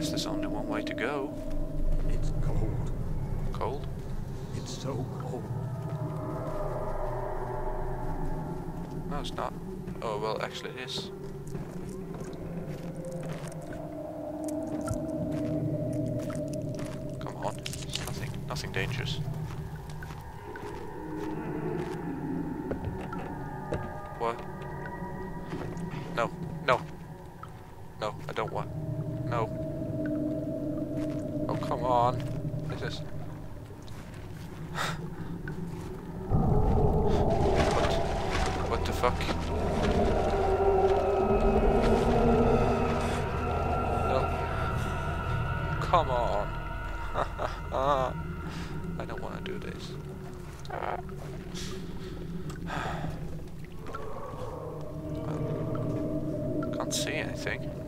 guess there's only one way to go. It's cold. Cold? It's so cold. No, it's not. Oh, well, actually it is. Come on. It's nothing, nothing dangerous. What? No, no. No, I don't want. No. Oh, come on. This is... what? What the fuck? No. Come on. I don't want to do this. I Can't see anything.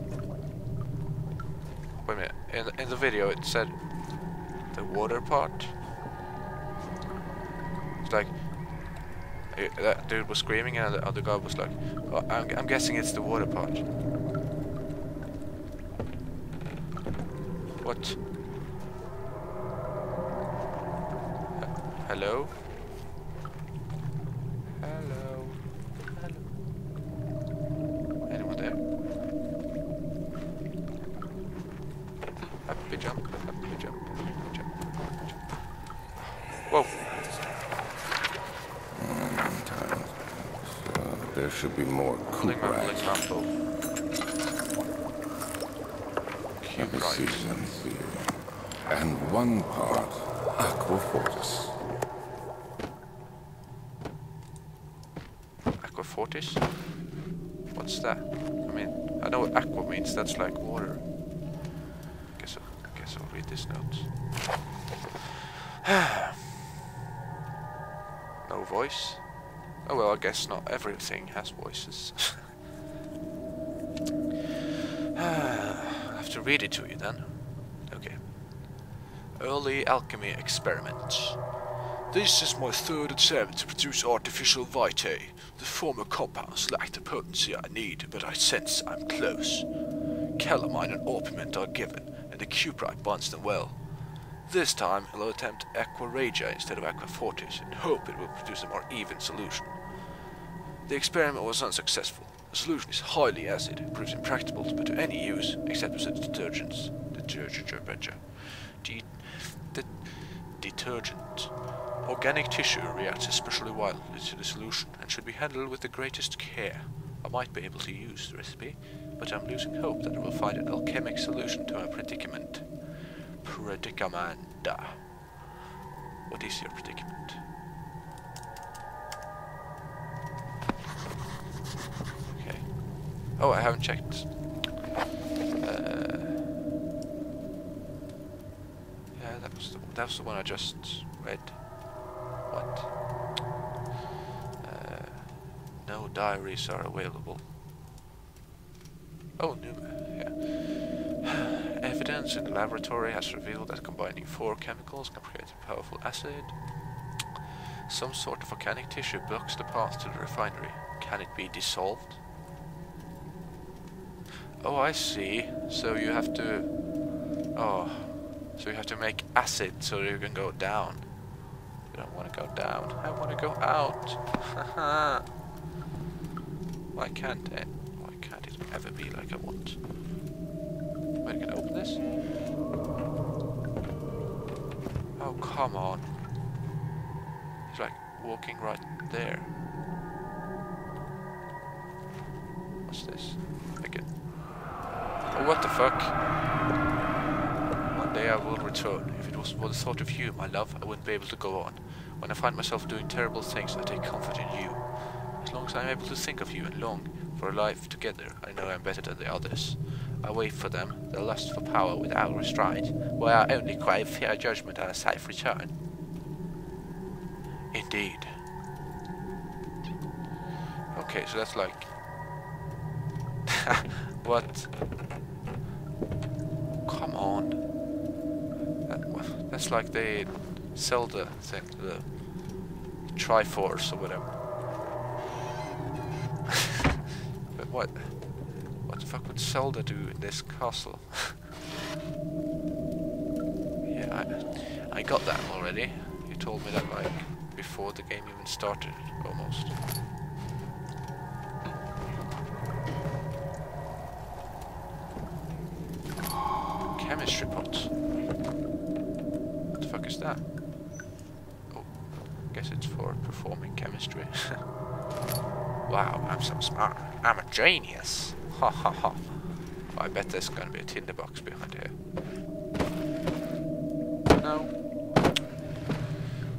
In the, in the video it said the water part. It's like eh, that dude was screaming and the other guy was like, oh, I'm, I'm guessing it's the water part. What? Hello? Hello? Anyone there? Happy jump, happy jump, happy jump, happy jump. Whoa! There should Pulling my pulling Cuprite. combo. Let me see Cuprite. And one part Aquafortis. Aquafortis? What's that? I mean, I know what aqua means, that's like water. Guess I'll, guess I'll read this note. no voice? Oh well, I guess not everything has voices. Ah, I'll have to read it to you then. Okay. Early alchemy experiment. This is my third attempt to produce artificial vitae. The former compounds lack the potency I need, but I sense I'm close. Calamine and orpiment are given, and the cuprite bonds them well. This time I'll attempt Aqua Regia instead of Aqua Fortis and hope it will produce a more even solution. The experiment was unsuccessful. The solution is highly acid, it proves impracticable to put to any use except as detergents. Detergent, de, de, detergent. Organic tissue reacts especially wildly to the solution and should be handled with the greatest care. I might be able to use the recipe, but I'm losing hope that I will find an alchemic solution to my predicament. Predicamenta. What is your predicament? Okay. Oh, I haven't checked. Uh, yeah, that was the, that was the one I just read. What? Uh, no diaries are available. Oh, new, Evidence in the laboratory has revealed that combining four chemicals can create a powerful acid. Some sort of volcanic tissue blocks the path to the refinery. Can it be dissolved? Oh, I see. So you have to... Oh. So you have to make acid so you can go down. You don't want to go down. I want to go out. Why can't it? Why can't it ever be like I want? Am I open this? Oh, come on. He's like walking right there. What's this? Again. Oh, what the fuck? One day I will return. If it was for the thought of you, my love, I wouldn't be able to go on. When I find myself doing terrible things, I take comfort in you. As long as I'm able to think of you and long for a life together, I know I'm better than the others. I wait for them, the lust for power without restraint, where I only crave fair judgment and a safe return. Indeed. Okay, so that's like... what? Come on. That, that's like the Zelda thing, the Triforce or whatever. but what? What the fuck would Zelda do in this castle? Yeah, I, I got that already. You told me that like before the game even started, almost. Chemistry pot. What the fuck is that? Oh, guess it's for performing chemistry. wow, I'm so smart. I'm a genius. Ha ha ha. I bet there's gonna be a tinderbox behind here. No.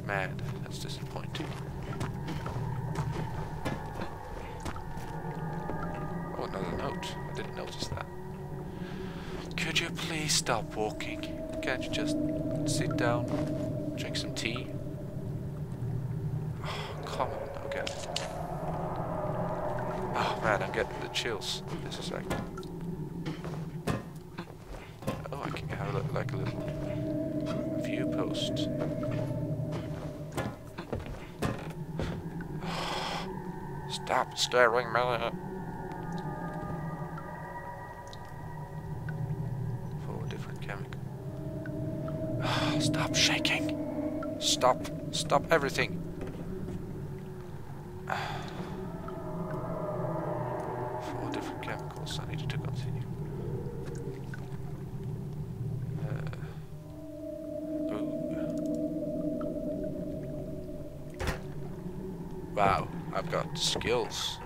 Man, that's disappointing. Oh, another note. I didn't notice that. Could you please stop walking? Can't you just sit down, drink some tea? Oh, come on, okay. Oh man, I'm getting the chills. This is like... Oh, I can have a, li- like a little view post. Stop staring me. Four different chemicals. Stop shaking. Stop. Stop everything. Four different chemicals I need to continue. Uh. Wow, I've got skills.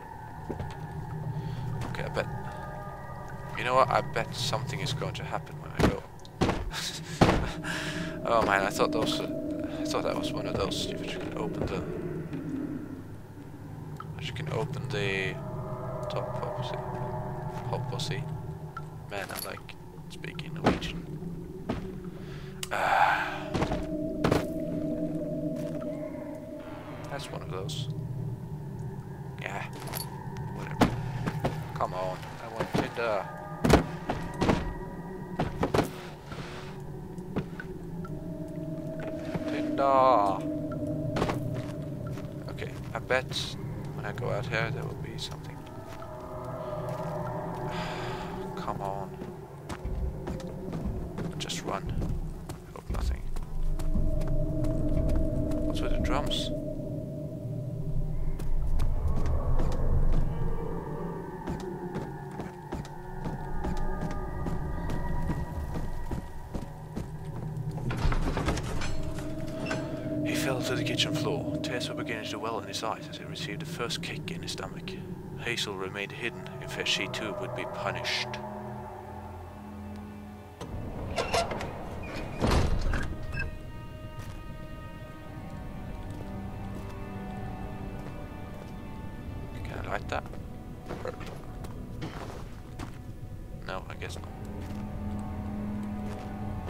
Okay, I bet. You know what? I bet something is going to happen when I go. oh man, I thought those. Uh, I thought that was one of those. Can open the. You can open the top opposite. Opposite. Man, I'm like speaking Norwegian. Ah. That's one of those. Yeah. Whatever. Come on. I want Tinder. Tinder. Okay, I bet when I go out here there will be something. Just run. Hope nothing. What's with the drums? He fell to the kitchen floor. Tears were beginning to well in his eyes as he received the first kick in his stomach. Hazel remained hidden in fear she too would be punished.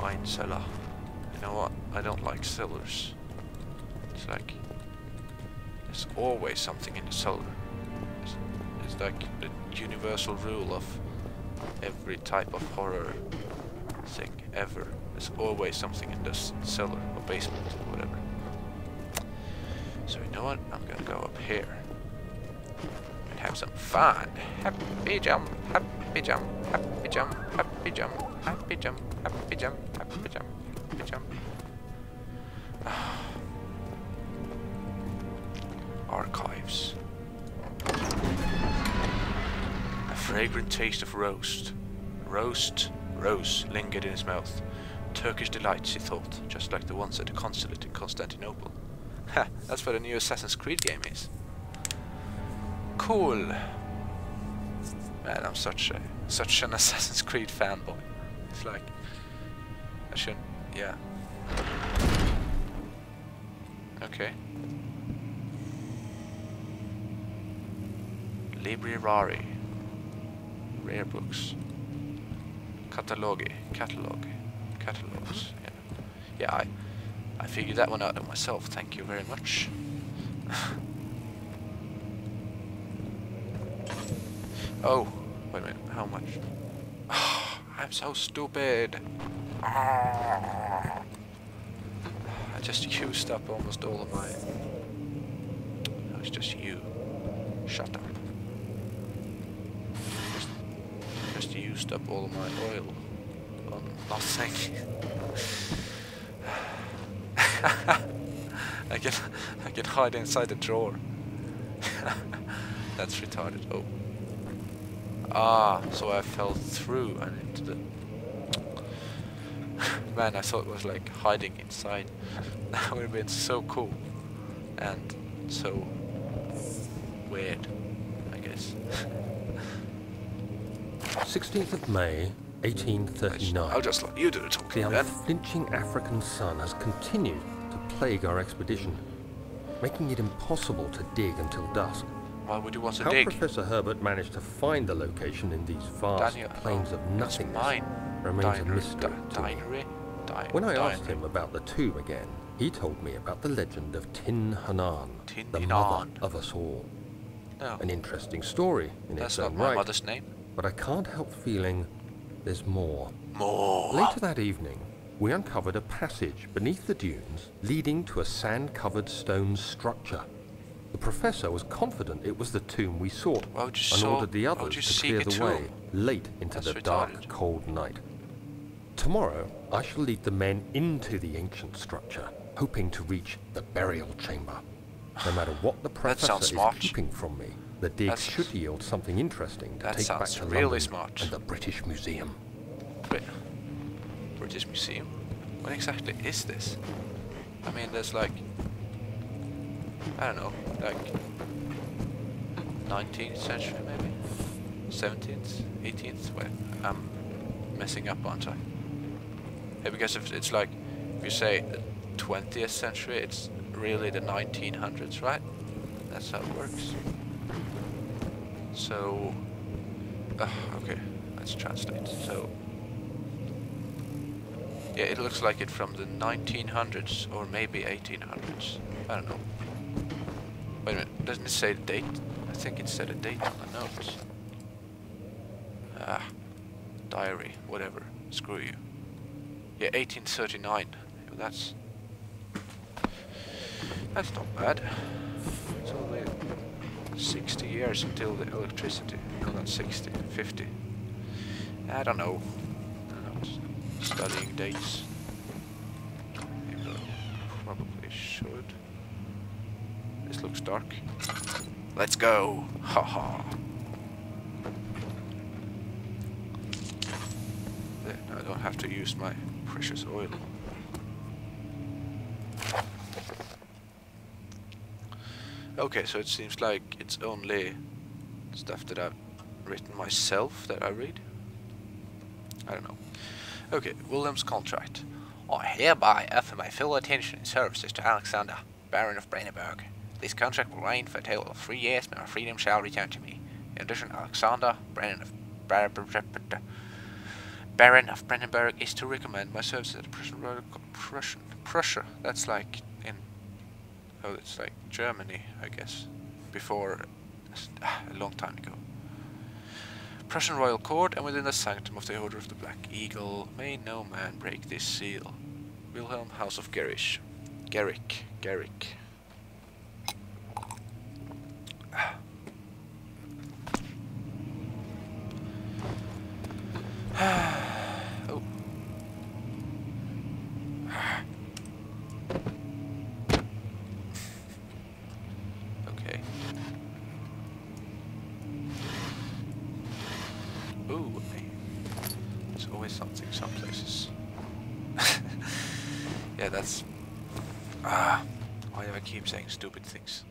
Wine cellar. You know what? I don't like cellars. It's like there's always something in the cellar. It's, it's like the universal rule of every type of horror thing ever. There's always something in the cellar or basement or whatever. So you know what? I'm gonna go up here and have some fun. Happy jump, happy jump, happy jump, happy jump, happy jump, happy jump, happy jump, happy jump. Archives. A fragrant taste of roast. Roast, rose lingered in his mouth. Turkish delights, he thought, just like the ones at the consulate in Constantinople. Ha, that's where the new Assassin's Creed game is. Cool. Man, I'm such a such an Assassin's Creed fanboy. It's like I shouldn't yeah. Okay. Library. Rare books. Catalogue. Catalog. Catalogs. Yeah. Yeah, I I figured that one out myself, thank you very much. oh, wait a minute, how much? I'm so stupid. I just used up almost all of my... No, it's just you. Shut up. Just, just used up all of my oil. on nothing. I can I can hide inside the drawer. That's retarded. Oh. Ah, so I fell through and into the Man, I thought it was like hiding inside. That would have been so cool. And so weird, I guess. 16th of May, 1839. I'll just let you do the The talking then. unflinching African sun has continued to plague our expedition, making it impossible to dig until dusk. Why would you want to How dig? Professor Herbert managed to find the location in these vast Daniel, plains of nothingness mine. remains a mystery di- to me. dinery? When I asked him about the tomb again, he told me about the legend of Tin Hinan, Tin the mother of us all. No, An interesting story in that's its not own my right, mother's name. but I can't help feeling there's more. More. Later that evening, we uncovered a passage beneath the dunes leading to a sand-covered stone structure. The professor was confident it was the tomb we sought and saw- ordered the others to clear the way late into That's the dark, retarded. cold night. Tomorrow, I shall lead the men into the ancient structure, hoping to reach the burial chamber. No matter what the professor is smart. keeping from me, the dig That's- should yield something interesting to take back to really London smart. and the British Museum. Brit- British Museum? What exactly is this? I mean, there's like, I don't know, like 19th century maybe, 17th, 18th. Well, I'm messing up, aren't I? Yeah, because if it's like, if you say 20th century, it's really the 1900s, right? That's how it works. So, uh, okay, let's translate. So, yeah, it looks like it from the 1900s or maybe 1800s. I don't know. Wait a minute, doesn't it say the date? I think it said a date on the notes. Ah, diary, whatever. Screw you. Yeah, 1839. That's that's not bad. It's only 60 years until the electricity. No, not 60, 50. I don't know. I don't know. Studying dates. Maybe I probably should. This looks dark. Let's go! Haha! There, I don't have to use my precious oil. Okay, so it seems like it's only stuff that I've written myself that I read. I don't know. Okay, William's contract. I hereby offer my full attention and services to Alexander, Baron of Brandenburg. This contract will reign for a total of three years, but my freedom shall return to me. In addition, Alexander, Baron of Bar- Bar- Bar- Bar- Baron of Brandenburg, is to recommend my services the Prussian Royal Prussian Prussia. That's like in oh, it's like Germany, I guess. Before ah, a long time ago. Prussian royal court and within the sanctum of the Order of the Black Eagle may no man break this seal. Wilhelm House of Gerisch. Gerrick. Gerrick. oh. okay. Ooh, there's always something some places. yeah, that's... Ah, why do I keep saying stupid things?